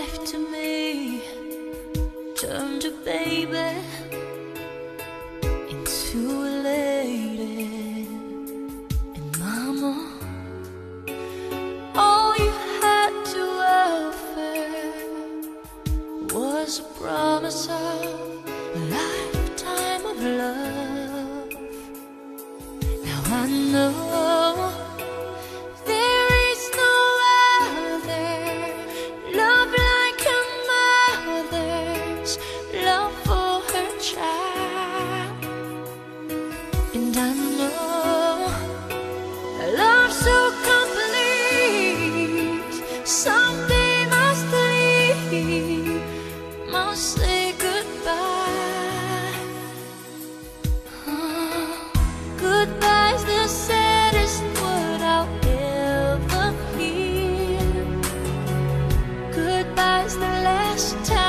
life to me. Turned a baby into a lady. And mama All you had to offer Was a promise of a lifetime of love. Now I know And I know a love so complete. Someday must leave. Must say goodbye. Oh, Goodbye's the saddest word I'll ever hear. Goodbye's the last time